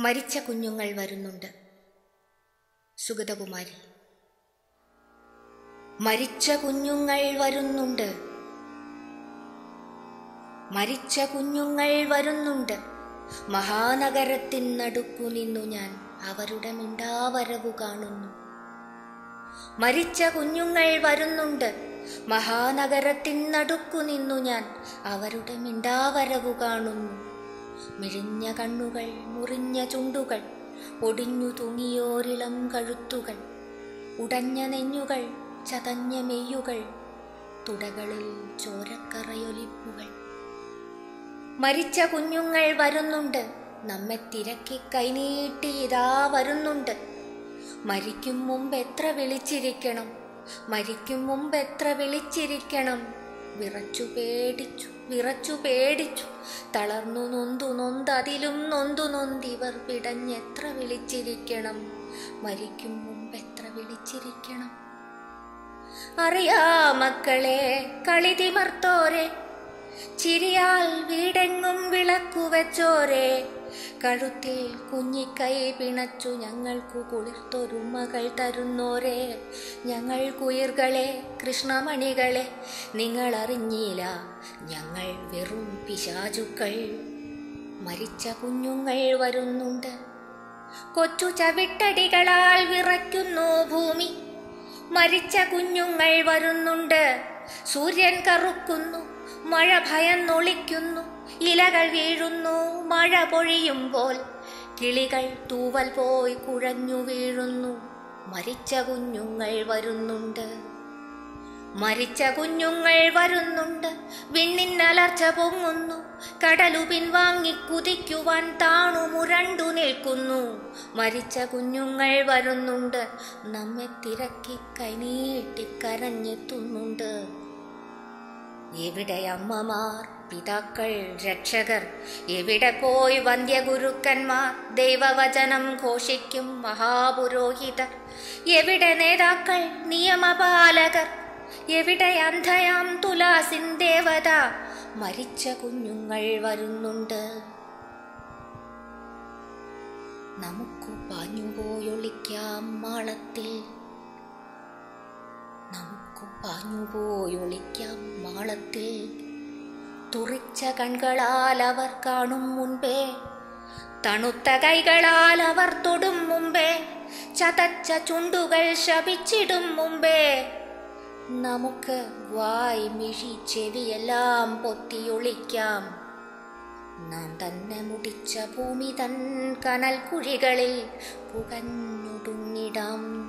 മരിച്ച കുഞ്ഞുങ്ങൾ വരുന്നുണ്ട്. സുഗതകുമാരി. മരിച്ച കുഞ്ഞുങ്ങൾ വരുന്നുണ്ട്. മരിച്ച കുഞ്ഞുങ്ങൾ വരുന്നുണ്ട്. മഹാനഗരത്തിൻ നടുക്കു നിന്നു ഞാൻ അവരുടെ മിണ്ടാവരവു കാണുന്നു. മരിച്ച കുഞ്ഞുങ്ങൾ വരുന്നുണ്ട്. മഹാനഗരത്തിൻ നടുക്കു നിന്നു ഞാൻ അവരുടെ മിണ്ടാവരവു കാണുന്നു. മിഴിഞ്ഞ കണ്ണുകൾ മുറിഞ്ഞ ചുണ്ടുകൾ ഒടിഞ്ഞു തൂങ്ങിയോരിളം കഴുത്തുകൾ ഉടഞ്ഞ നെഞ്ഞുകൾ ചതഞ്ഞ മെയ്യുകൾ തുടകളിൽ ചോരക്കറയൊലിപ്പുകൾ. മരിച്ച കുഞ്ഞുങ്ങൾ വരുന്നുണ്ട്. നമ്മെ തിരക്കി കൈനീട്ടി ഇതാ വരുന്നുണ്ട്. മരിക്കും മുമ്പ് എത്ര വിളിച്ചിരിക്കണം? മരിക്കും മുമ്പ് എത്ര വിളിച്ചിരിക്കണം? വിറച്ചു പേടിച്ചു വിറച്ചു പേടിച്ചു. തളർന്നു നൊന്തു നൊന്തതിലും നൊന്തു നൊന്തിവർ പിടഞ്ഞെത്ര വിളിച്ചിരിക്കണം? മരിക്കും മുമ്പ് എത്ര വിളിച്ചിരിക്കണം? അറിയാ മക്കളെ കളിതിമർത്തോരെ ചിരിയാൽ വീടെങ്ങും വിളക്കു വെച്ചോരെ കഴുത്തിൽ കുഞ്ഞിക്കൈ പിണച്ചു ഞങ്ങൾക്കു കുളിർത്തൊരുമകൾ തരുന്നോരെ. ഞങ്ങൾ കുയിർകളെ കൃഷ്ണമണികളെ നിങ്ങൾ ഞങ്ങൾ വെറും പിശാചുക്കൾ. മരിച്ച കുഞ്ഞുങ്ങൾ വരുന്നുണ്ട്. കൊച്ചു ചവിട്ടടികളാൽ വിറയ്ക്കുന്നു ഭൂമി. മരിച്ച കുഞ്ഞുങ്ങൾ വരുന്നുണ്ട്. സൂര്യൻ കറുക്കുന്നു മഴ ഭയന്നൊളിക്കുന്നു. ഇലകൾ വീഴുന്നു മഴ പൊഴിയുമ്പോൾ കിളികൾ തൂവൽ പോയി കുഴഞ്ഞു വീഴുന്നു മരിച്ച കുഞ്ഞുങ്ങൾ വരുന്നുണ്ട്. മരിച്ച കുഞ്ഞുങ്ങൾ വരുന്നുണ്ട് വിണ്ണിന്നലർച്ച പൊങ്ങുന്നു കടലു പിൻവാങ്ങി കുതിക്കുവാൻ താണു മുരണ്ടു നിൽക്കുന്നു. മരിച്ച കുഞ്ഞുങ്ങൾ വരുന്നുണ്ട് നമ്മെ തിരക്കി കൈനീട്ടി കരഞ്ഞെത്തുന്നുണ്ട്. എവിടെ അമ്മമാർ പിതാക്കൾ രക്ഷകർ? എവിടെ പോയി വന്ധ്യഗുരുക്കന്മാർ? ദൈവവചനം ഘോഷിക്കും മഹാപുരോഹിതർ. എവിടെ നേതാക്കൾ നിയമപാലകർ? എവിടെ അന്ധയാം തുലാസിൻ ദേവത? മരിച്ച കുഞ്ഞുങ്ങൾ വരുന്നുണ്ട്. നമുക്കു പാഞ്ഞുപോയൊളിക്കാം മാളത്തിൽ. ഒളിക്കാം മാളത്തിൽ. തുറിച്ച കൺകളാൽ അവർ കാണും മുൻപേ. തണുത്ത കൈകളാൽ അവർ തൊടും മുമ്പേ ചതച്ച ചുണ്ടുകൾ ശപിച്ചിടും മുമ്പേ നമുക്ക് വായ് മിഴി ചെവിയെല്ലാം പൊത്തിയൊളിക്കാം. നാം തന്നെ മുടിച്ച ഭൂമി തൻ കനൽ കുഴികളിൽ പുകഞ്ഞുടുങ്ങിടാം